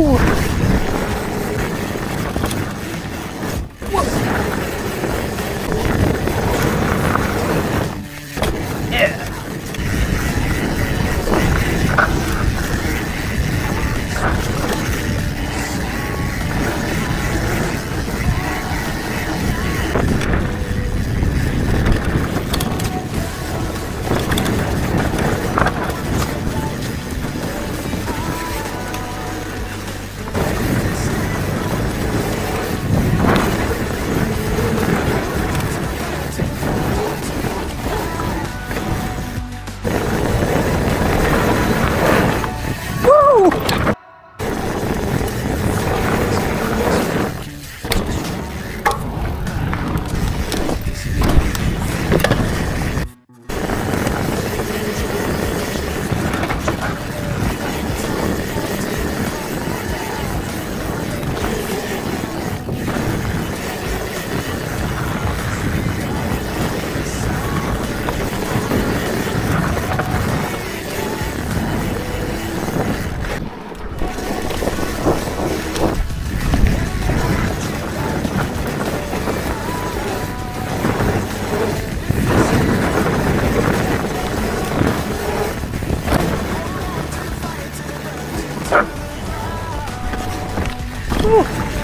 Фу! そ。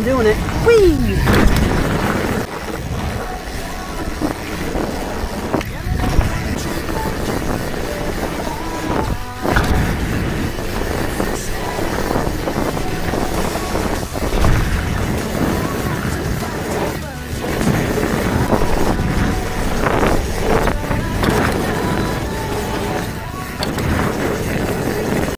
I'm doing it. Whee!